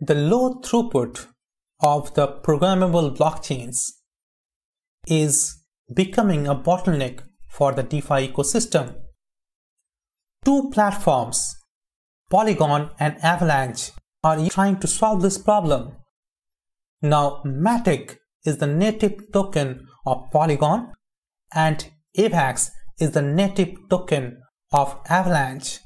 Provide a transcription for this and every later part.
The low throughput of the programmable blockchains is becoming a bottleneck for the DeFi ecosystem. Two platforms, Polygon and Avalanche, are trying to solve this problem. Now, Matic is the native token of Polygon and AVAX is the native token of Avalanche.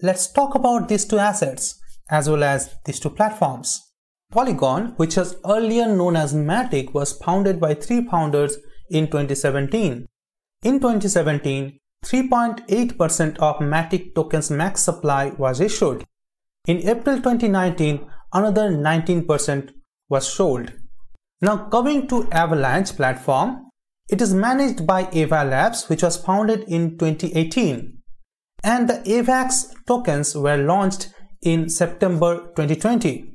Let's talk about these two assets as well as these two platforms. Polygon, which was earlier known as Matic, was founded by three founders in 2017. In 2017, 3.8% of Matic tokens max supply was issued. In April 2019, another 19% was sold. Now coming to Avalanche platform, it is managed by Ava Labs which was founded in 2018 and the AVAX tokens were launched in September 2020.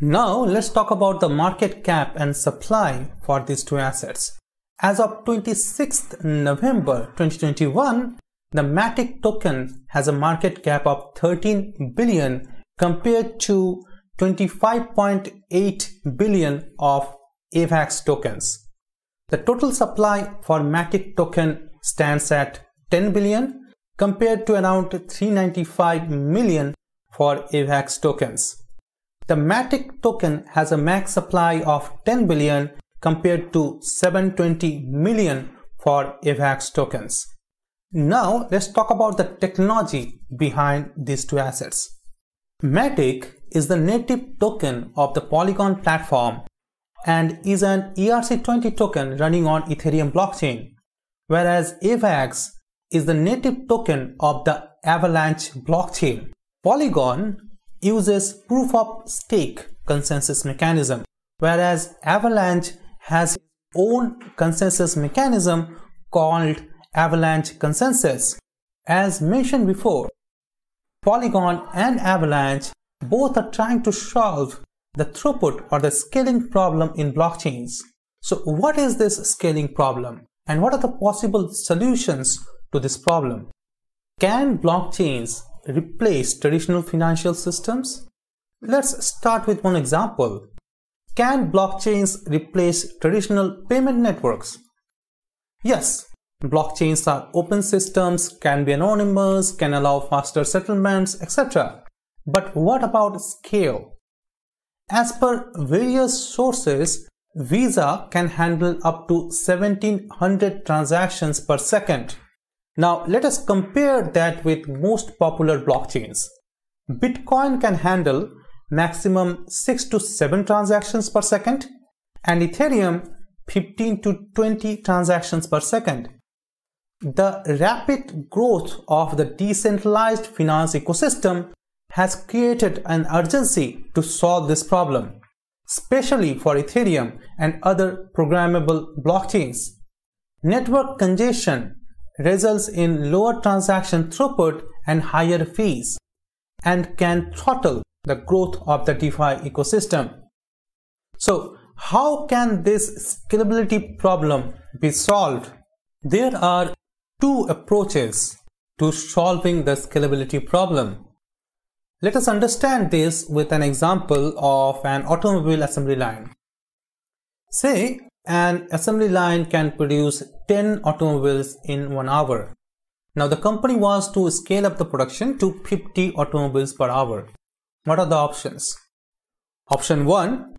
Now let's talk about the market cap and supply for these two assets. As of 26th November 2021, the Matic token has a market cap of 13 billion compared to 25.8 billion of AVAX tokens. The total supply for Matic token stands at 10 billion compared to around 395 million for AVAX tokens. The Matic token has a max supply of 10 billion compared to 720 million for AVAX tokens. Now let's talk about the technology behind these two assets. Matic is the native token of the Polygon platform and is an ERC20 token running on Ethereum blockchain, whereas AVAX is the native token of the Avalanche blockchain. Polygon uses proof of stake consensus mechanism, whereas Avalanche has its own consensus mechanism called Avalanche consensus. As mentioned before, Polygon and Avalanche both are trying to solve the throughput or the scaling problem in blockchains. So what is this scaling problem and what are the possible solutions to this problem? Can blockchains replace traditional financial systems? Let's start with one example. Can blockchains replace traditional payment networks? Yes, blockchains are open systems, can be anonymous, can allow faster settlements, etc. But what about scale? As per various sources, Visa can handle up to 1700 transactions per second. Now let us compare that with most popular blockchains. Bitcoin can handle maximum 6 to 7 transactions per second and Ethereum 15 to 20 transactions per second. The rapid growth of the decentralized finance ecosystem has created an urgency to solve this problem, especially for Ethereum and other programmable blockchains. Network congestion results in lower transaction throughput and higher fees and can throttle the growth of the DeFi ecosystem. So how can this scalability problem be solved? There are two approaches to solving the scalability problem. Let us understand this with an example of an automobile assembly line. Say an assembly line can produce 10 automobiles in one hour. Now the company wants to scale up the production to 50 automobiles per hour. What are the options? Option 1.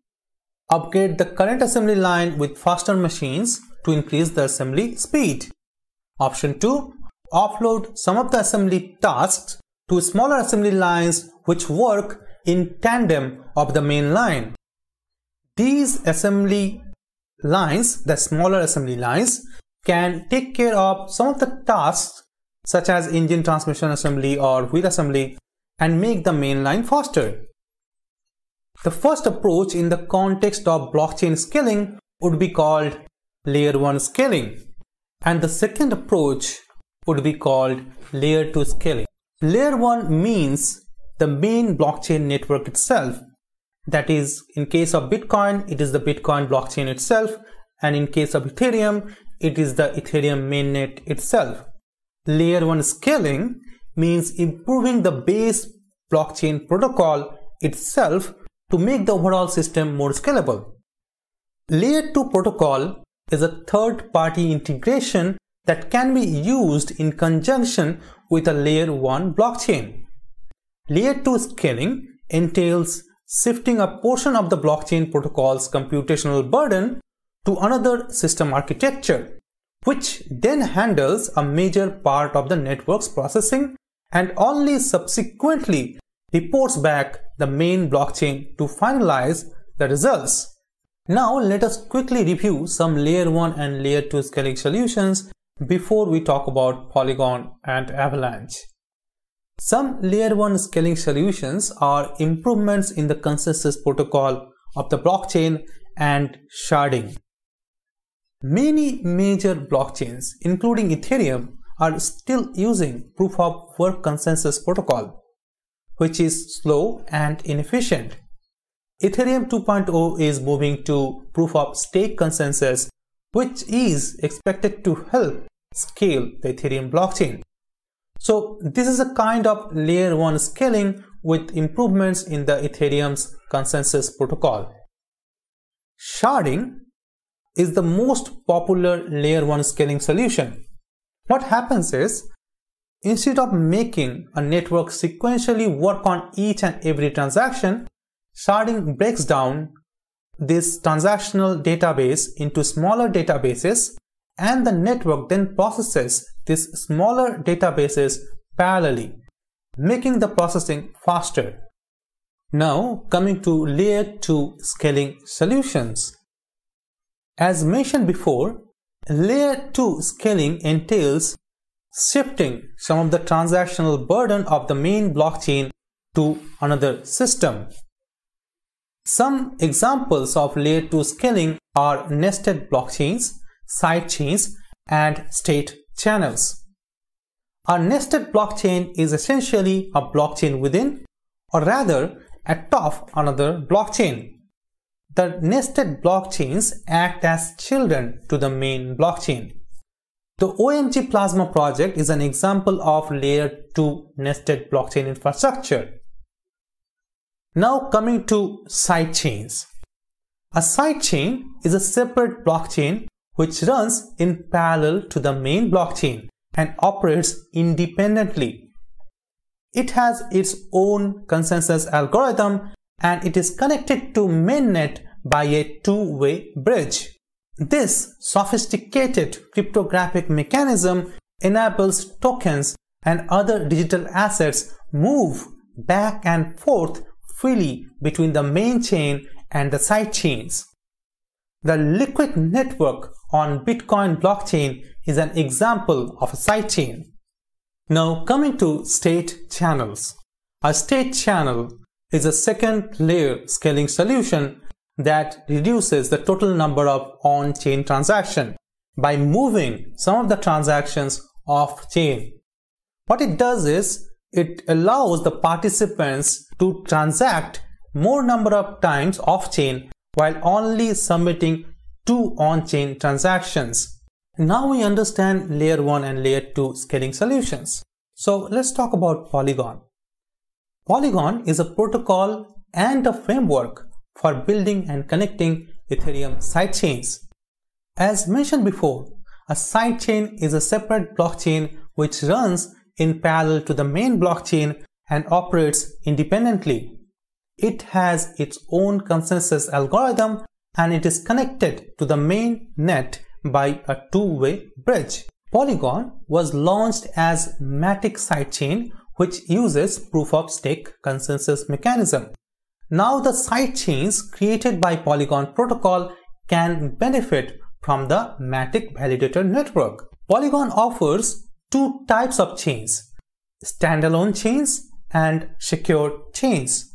Upgrade the current assembly line with faster machines to increase the assembly speed. Option 2. Offload some of the assembly tasks to smaller assembly lines which work in tandem of the main line. These assembly lines, the smaller assembly lines, can take care of some of the tasks such as engine transmission assembly or wheel assembly and make the main line faster. The first approach in the context of blockchain scaling would be called layer 1 scaling and the second approach would be called layer 2 scaling. Layer 1 means the main blockchain network itself. That is, in case of Bitcoin, it is the Bitcoin blockchain itself, and in case of Ethereum, it is the Ethereum mainnet itself. Layer 1 scaling means improving the base blockchain protocol itself to make the overall system more scalable. Layer 2 protocol is a third-party integration that can be used in conjunction with a layer 1 blockchain. Layer 2 scaling entails shifting a portion of the blockchain protocol's computational burden to another system architecture, which then handles a major part of the network's processing and only subsequently reports back the main blockchain to finalize the results. Now let us quickly review some layer 1 and layer 2 scaling solutions before we talk about Polygon and Avalanche. Some layer 1 scaling solutions are improvements in the consensus protocol of the blockchain and sharding. Many major blockchains, including Ethereum, are still using proof of work consensus protocol, which is slow and inefficient. Ethereum 2.0 is moving to proof of stake consensus, which is expected to help scale the Ethereum blockchain. So this is a kind of layer 1 scaling with improvements in the Ethereum's consensus protocol. Sharding is the most popular layer 1 scaling solution. What happens is, instead of making a network sequentially work on each and every transaction, sharding breaks down this transactional database into smaller databases and the network then processes these smaller databases parallelly, making the processing faster. Now coming to layer 2 scaling solutions. As mentioned before, layer 2 scaling entails shifting some of the transactional burden of the main blockchain to another system. Some examples of layer 2 scaling are nested blockchains, sidechains, and state channels. A nested blockchain is essentially a blockchain within, or rather, atop another blockchain. The nested blockchains act as children to the main blockchain. The OMG Plasma project is an example of layer 2 nested blockchain infrastructure. Now coming to sidechains. A sidechain is a separate blockchain which runs in parallel to the main blockchain and operates independently. It has its own consensus algorithm and it is connected to mainnet by a two-way bridge. This sophisticated cryptographic mechanism enables tokens and other digital assets move back and forth freely between the main chain and the side chains. The liquid network on Bitcoin blockchain is an example of a sidechain. Now coming to state channels. A state channel is a second layer scaling solution that reduces the total number of on-chain transactions by moving some of the transactions off-chain. What it does is it allows the participants to transact more number of times off-chain while only submitting two on-chain transactions. Now we understand layer 1 and layer 2 scaling solutions. So let's talk about Polygon. Polygon is a protocol and a framework for building and connecting Ethereum sidechains. As mentioned before, a sidechain is a separate blockchain which runs in parallel to the main blockchain and operates independently. It has its own consensus algorithm and it is connected to the main net by a two-way bridge. Polygon was launched as Matic sidechain which uses proof of stake consensus mechanism. Now the sidechains created by Polygon protocol can benefit from the Matic validator network. Polygon offers two types of chains, standalone chains and secured chains.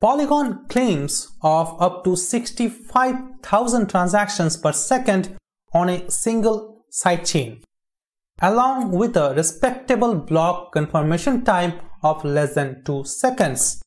Polygon claims of up to 65,000 transactions per second on a single sidechain, along with a respectable block confirmation time of less than 2 seconds.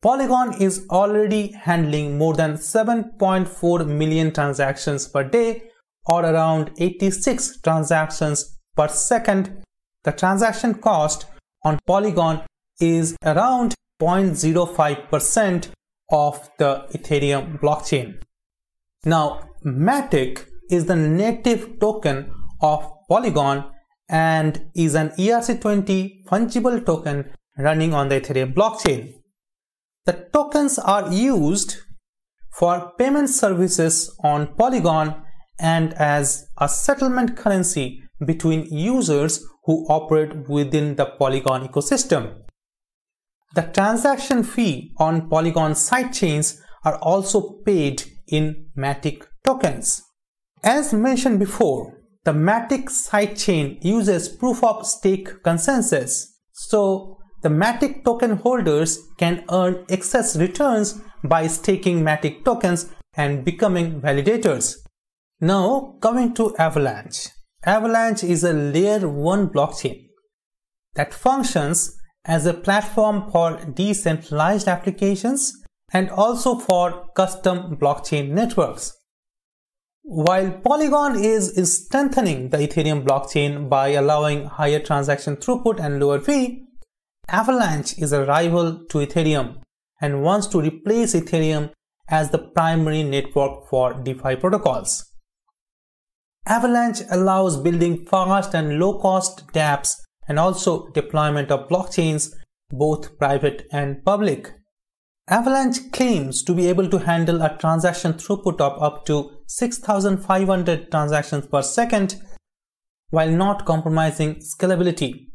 Polygon is already handling more than 7.4 million transactions per day or around 86 transactions per second. The transaction cost on Polygon is around 0.05% of the Ethereum blockchain. Now, Matic is the native token of Polygon and is an ERC20 fungible token running on the Ethereum blockchain. The tokens are used for payment services on Polygon and as a settlement currency between users who operate within the Polygon ecosystem. The transaction fee on Polygon sidechains are also paid in Matic tokens. As mentioned before, the Matic sidechain uses proof of stake consensus. So the Matic token holders can earn excess returns by staking Matic tokens and becoming validators. Now coming to Avalanche. Avalanche is a layer 1 blockchain that functions as a platform for decentralized applications and also for custom blockchain networks. While Polygon is, strengthening the Ethereum blockchain by allowing higher transaction throughput and lower fee, Avalanche is a rival to Ethereum and wants to replace Ethereum as the primary network for DeFi protocols. Avalanche allows building fast and low-cost dApps and also deployment of blockchains, both private and public. Avalanche claims to be able to handle a transaction throughput of up to 6,500 transactions per second while not compromising scalability.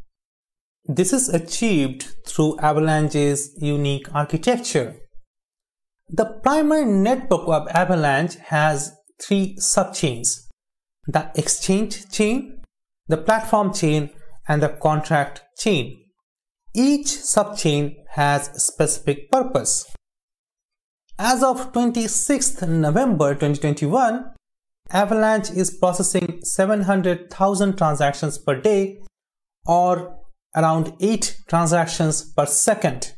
This is achieved through Avalanche's unique architecture. The primary network of Avalanche has three subchains the exchange chain, the platform chain, and the contract chain. Each subchain has a specific purpose. As of 26th November 2021, Avalanche is processing 700,000 transactions per day or around 8 transactions per second.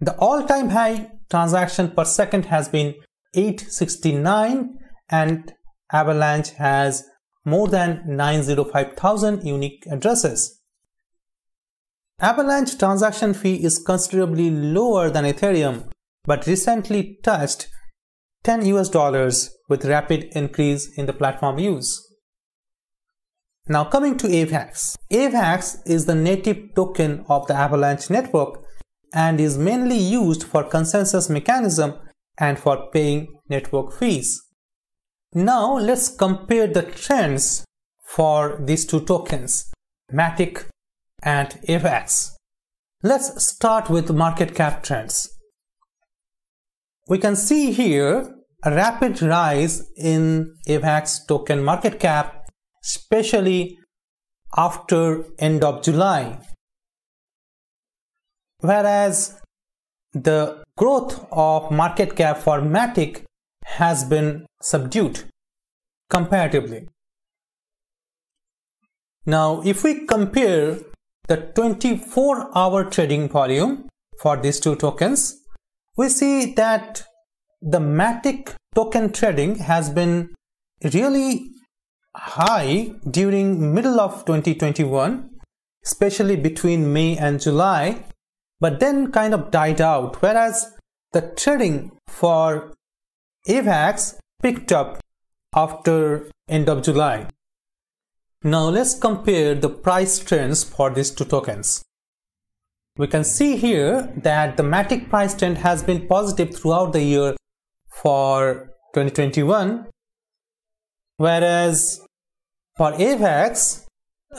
The all-time high transaction per second has been 869 and Avalanche has more than 905,000 unique addresses. Avalanche transaction fee is considerably lower than Ethereum, but recently touched 10 US dollars with rapid increase in the platform use. Now coming to AVAX. AVAX is the native token of the Avalanche network and is mainly used for consensus mechanism and for paying network fees. Now let's compare the trends for these two tokens, Matic and AVAX. Let's start with market cap trends. We can see here a rapid rise in AVAX token market cap, especially after end of July. Whereas the growth of market cap for Matic has been subdued comparatively. Now, if we compare the 24 hour trading volume for these two tokens, we see that the Matic token trading has been really high during middle of 2021, especially between May and July, but then kind of died out. Whereas the trading for AVAX picked up after end of July. Now let's compare the price trends for these two tokens. We can see here that the Matic price trend has been positive throughout the year for 2021 whereas for AVAX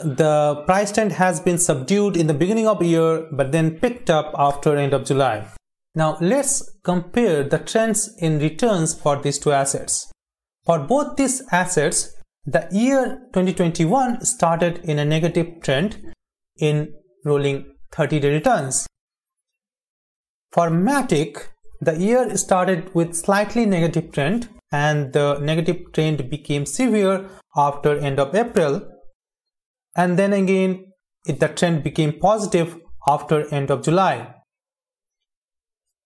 the price trend has been subdued in the beginning of the year but then picked up after end of July. Now let's compare the trends in returns for these two assets. For both these assets, the year 2021 started in a negative trend in rolling 30-day returns. For Matic, the year started with slightly negative trend and the negative trend became severe after end of April and then again it, the trend became positive after end of July.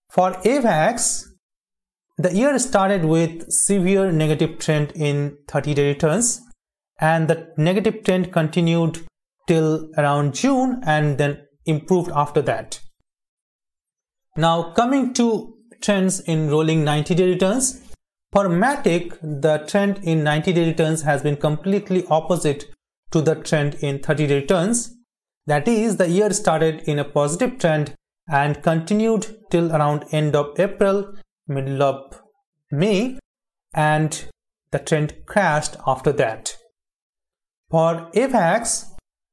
For AVAX, the year started with severe negative trend in 30-day returns and the negative trend continued till around June and then improved after that. Now coming to trends in rolling 90 day returns. For Matic, the trend in 90 day returns has been completely opposite to the trend in 30 day returns. That is, the year started in a positive trend and continued till around end of April, middle of May, and the trend crashed after that. For AVAX,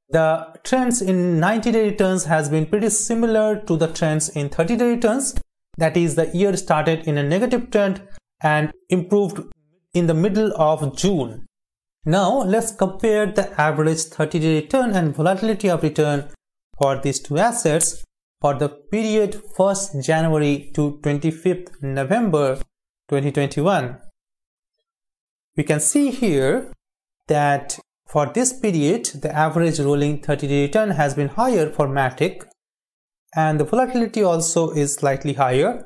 the trends in 90 day returns has been pretty similar to the trends in 30 day returns. That is, the year started in a negative trend and improved in the middle of June. Now let's compare the average 30 day return and volatility of return for these two assets for the period 1st January to 25th November 2021. We can see here that for this period, the average rolling 30-day return has been higher for Matic and the volatility also is slightly higher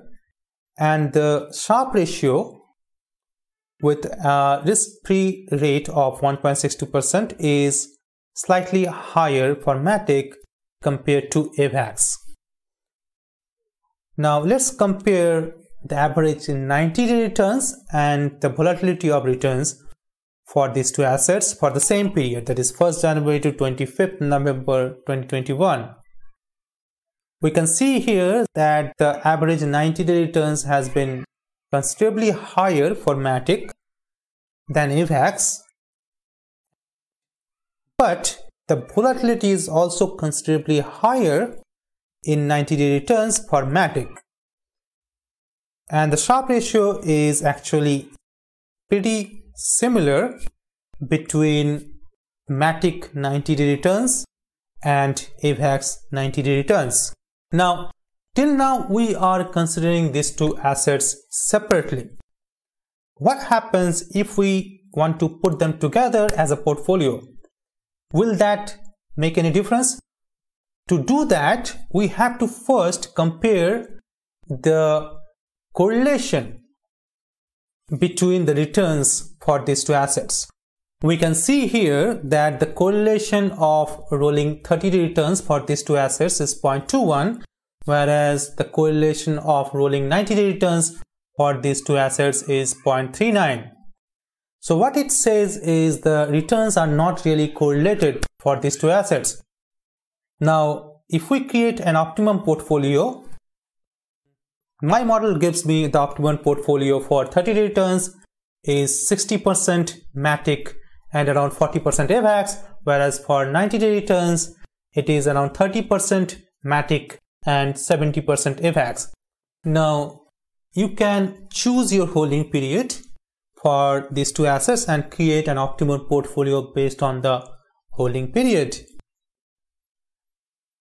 and the Sharpe ratio with a risk-free rate of 1.62% is slightly higher for Matic compared to AVAX. Now let's compare the average in 90-day returns and the volatility of returns for these two assets for the same period that is 1st January to 25th November 2021. We can see here that the average 90 day returns has been considerably higher for Matic than AVAX but the volatility is also considerably higher in 90 day returns for Matic and the Sharpe ratio is actually pretty similar between Matic 90 day returns and AVAX 90 day returns. Now, till now we are considering these two assets separately. What happens if we want to put them together as a portfolio? Will that make any difference? To do that, we have to first compare the correlation between the returns for these two assets. We can see here that the correlation of rolling 30 day returns for these two assets is 0.21 whereas the correlation of rolling 90 day returns for these two assets is 0.39. So what it says is the returns are not really correlated for these two assets. Now, if we create an optimum portfolio my model gives me the optimum portfolio for 30 day returns is 60% Matic and around 40% AVAX, whereas for 90 day returns, it is around 30% Matic and 70% AVAX. Now, you can choose your holding period for these two assets and create an optimal portfolio based on the holding period.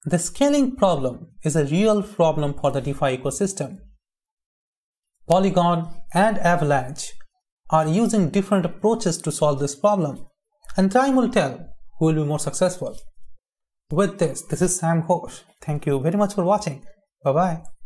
The scaling problem is a real problem for the DeFi ecosystem. Polygon, and Avalanche are using different approaches to solve this problem, and time will tell who will be more successful. With this, this is Sam Ghosh. Thank you very much for watching. Bye bye.